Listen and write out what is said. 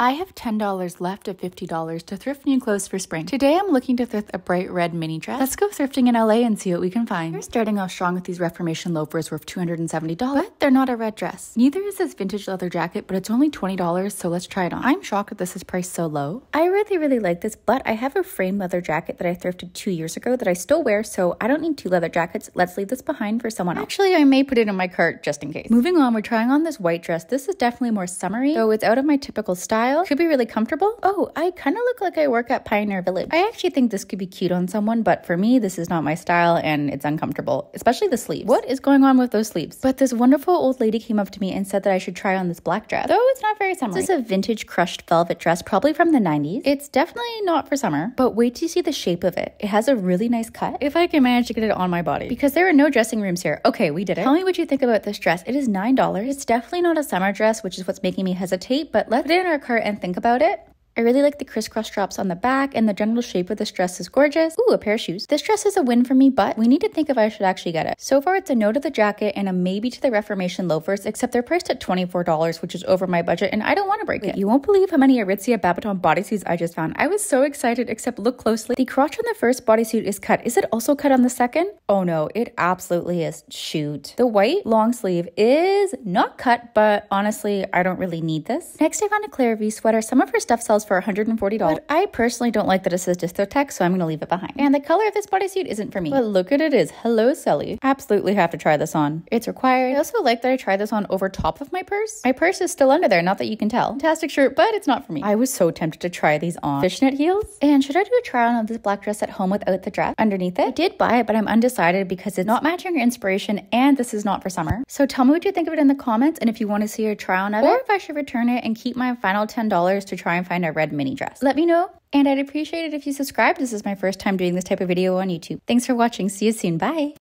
I have $10 left of $50 to thrift new clothes for spring. Today I'm looking to thrift a bright red mini dress. Let's go thrifting in LA and see what we can find. We're starting off strong with these Reformation loafers worth $270, but they're not a red dress. Neither is this vintage leather jacket, but it's only $20, so let's try it on. I'm shocked that this is priced so low. I really, really like this, but I have a frame leather jacket that I thrifted two years ago that I still wear, so I don't need two leather jackets. Let's leave this behind for someone else. Actually, I may put it in my cart just in case. Moving on, we're trying on this white dress. This is definitely more summery, though it's out of my typical style. Could be really comfortable? Oh, I kind of look like I work at Pioneer Village. I actually think this could be cute on someone, but for me, this is not my style and it's uncomfortable, especially the sleeves. What is going on with those sleeves? But this wonderful old lady came up to me and said that I should try on this black dress, though it's not very summery. This is a vintage crushed velvet dress, probably from the 90s. It's definitely not for summer, but wait till you see the shape of it. It has a really nice cut. If I can manage to get it on my body, because there are no dressing rooms here. Okay, we did it. Tell me what you think about this dress. It is $9. It's definitely not a summer dress, which is what's making me hesitate, but let's put it in our cart and think about it. I really like the crisscross straps on the back and the general shape of this dress is gorgeous. Ooh, a pair of shoes. This dress is a win for me, but we need to think if I should actually get it. So far, it's a no to the jacket and a maybe to the Reformation loafers, except they're priced at $24, which is over my budget, and I don't want to break Wait, it. You won't believe how many Aritzia Babaton bodysuits I just found. I was so excited, except look closely. The crotch on the first bodysuit is cut. Is it also cut on the second? Oh no, it absolutely is. Shoot. The white long sleeve is not cut, but honestly, I don't really need this. Next, I found a Clare V sweater. Some of her stuff sells for $140. But I personally don't like that it says Distotech, so I'm going to leave it behind. And the color of this bodysuit isn't for me. But look at it is. Hello, Sally. Absolutely have to try this on. It's required. I also like that I tried this on over top of my purse. My purse is still under there, not that you can tell. Fantastic shirt, but it's not for me. I was so tempted to try these on. Fishnet heels. And should I do a try on of this black dress at home without the dress underneath it? I did buy it, but I'm undecided because it's not matching your inspiration and this is not for summer. So tell me what you think of it in the comments and if you want to see a try on of it, or if I should return it and keep my final $10 to try and find a red mini dress. Let me know and I'd appreciate it if you subscribe. This is my first time doing this type of video on YouTube. Thanks for watching. See you soon. Bye.